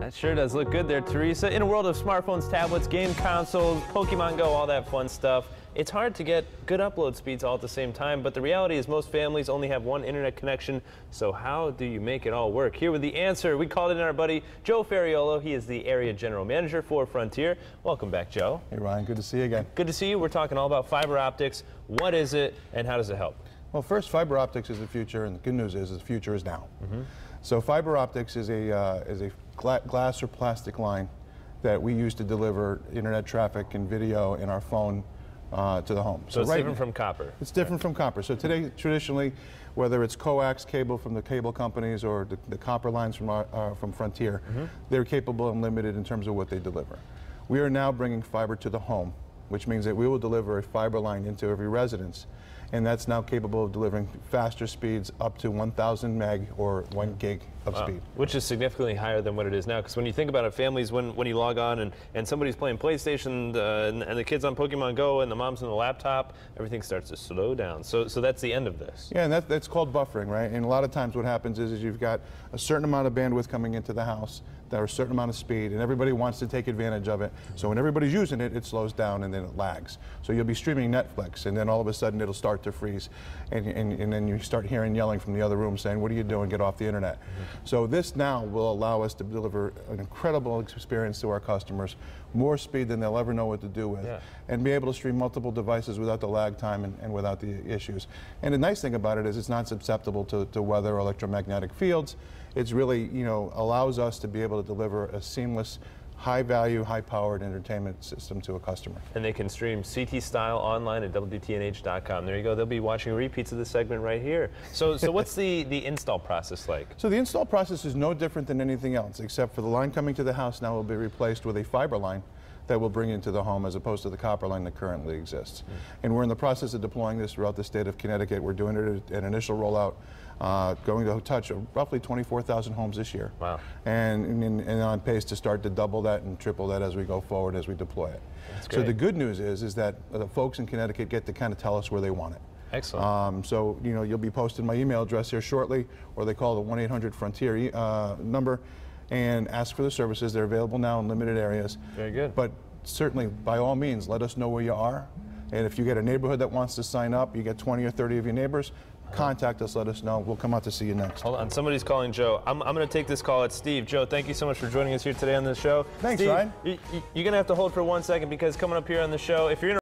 That sure does look good there, Teresa. In a world of smartphones, tablets, game consoles, Pokemon Go, all that fun stuff, it's hard to get good upload speeds all at the same time, but the reality is most families only have one internet connection, so how do you make it all work? Here with the answer, we called in our buddy Joe Ferriolo. He is the area general manager for Frontier. Welcome back, Joe. Hey, Ryan, good to see you again. Good to see you. We're talking all about fiber optics. What is it, and how does it help? Well, first, fiber optics is the future, and the good news is the future is now. Mm -hmm. So fiber optics is a, uh, is a gla glass or plastic line that we use to deliver internet traffic and video in our phone uh, to the home. So, so it's right different from copper. It's different from copper. So today, traditionally, whether it's coax cable from the cable companies or the, the copper lines from, our, uh, from Frontier, mm -hmm. they're capable and limited in terms of what they deliver. We are now bringing fiber to the home, which means that we will deliver a fiber line into every residence and that's now capable of delivering faster speeds up to 1,000 meg or 1 gig of wow. speed. Which is significantly higher than what it is now, because when you think about it, families, when, when you log on and, and somebody's playing PlayStation uh, and, and, the kid's on Pokemon Go and the mom's on the laptop, everything starts to slow down. So, so that's the end of this. Yeah, and that, that's called buffering, right? And a lot of times what happens is, is you've got a certain amount of bandwidth coming into the house, that are a certain amount of speed, and everybody wants to take advantage of it. So when everybody's using it, it slows down and then it lags. So you'll be streaming Netflix, and then all of a sudden it'll start to freeze, and, and, and then you start hearing yelling from the other room saying, what are you doing, get off the internet. Mm -hmm. So this now will allow us to deliver an incredible experience to our customers, more speed than they'll ever know what to do with, yeah. and be able to stream multiple devices without the lag time and, and, without the issues. And the nice thing about it is it's not susceptible to, to weather or electromagnetic fields. It's really, you know, allows us to be able to deliver a seamless high value, high powered entertainment system to a customer. And they can stream CT style online at WTNH.com. There you go. They'll be watching repeats of this segment right here. So, so what's the, the install process like? So the install process is no different than anything else, except for the line coming to the house now will be replaced with a fiber line that we'll bring into the home as opposed to the copper line that currently exists. Mm. And we're in the process of deploying this throughout the state of Connecticut. We're doing it at an initial rollout, uh, going to touch roughly 24,000 homes this year. Wow. And, and, and, on pace to start to double that and triple that as we go forward as we deploy it. So the good news is, is that the folks in Connecticut get to kind of tell us where they want it. Excellent. Um, so, you know, you'll be posting my email address here shortly, or they call the 1-800-FRONTIER uh, number, and ask for the services. They're available now in limited areas. Very good. But certainly, by all means, let us know where you are. And if you get a neighborhood that wants to sign up, you get 20 or 30 of your neighbors, contact us, let us know. We'll come out to see you next. Hold on, somebody's calling Joe. I'm, I'm going to take this call. It's Steve. Joe, thank you so much for joining us here today on the show. Thanks, Steve, Ryan. You, you're going to have to hold for one second because coming up here on the show, if you're in